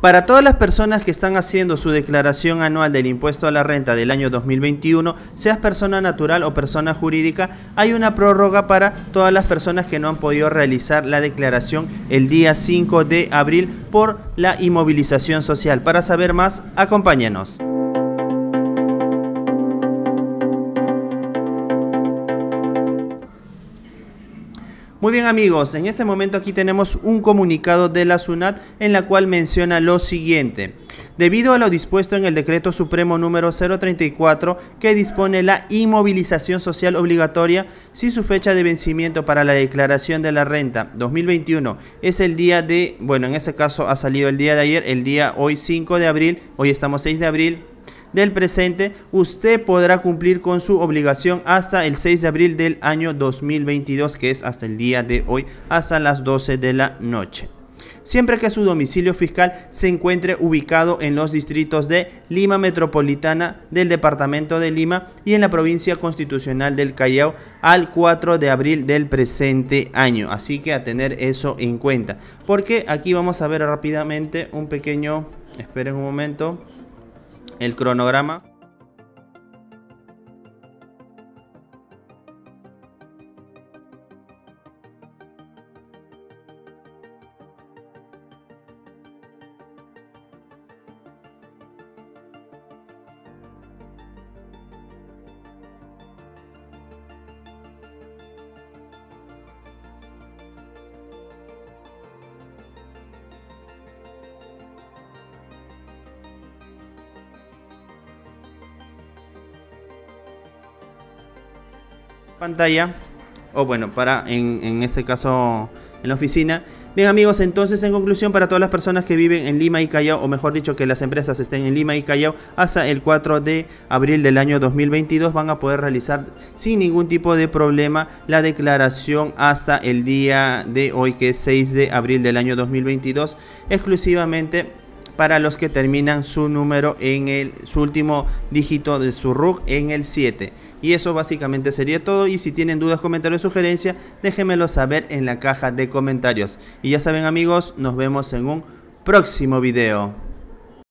Para todas las personas que están haciendo su declaración anual del impuesto a la renta del año 2021, seas persona natural o persona jurídica, hay una prórroga para todas las personas que no han podido realizar la declaración el día 5 de abril por la inmovilización social. Para saber más, acompáñenos. Muy bien amigos, en este momento aquí tenemos un comunicado de la SUNAT en la cual menciona lo siguiente. Debido a lo dispuesto en el Decreto Supremo número 034 que dispone la inmovilización social obligatoria si su fecha de vencimiento para la declaración de la renta 2021 es el día de, bueno en ese caso ha salido el día de ayer, el día hoy 5 de abril, hoy estamos 6 de abril, del presente, usted podrá cumplir con su obligación hasta el 6 de abril del año 2022, que es hasta el día de hoy, hasta las 12 de la noche. Siempre que su domicilio fiscal se encuentre ubicado en los distritos de Lima Metropolitana del Departamento de Lima y en la provincia constitucional del Callao al 4 de abril del presente año. Así que a tener eso en cuenta. Porque aquí vamos a ver rápidamente un pequeño... Esperen un momento el cronograma pantalla, o bueno, para en, en este caso en la oficina. Bien amigos, entonces en conclusión para todas las personas que viven en Lima y Callao, o mejor dicho que las empresas estén en Lima y Callao, hasta el 4 de abril del año 2022 van a poder realizar sin ningún tipo de problema la declaración hasta el día de hoy que es 6 de abril del año 2022 exclusivamente para los que terminan su número en el su último dígito de su RUC en el 7. Y eso básicamente sería todo. Y si tienen dudas, comentarios sugerencias, déjenmelo saber en la caja de comentarios. Y ya saben amigos, nos vemos en un próximo video.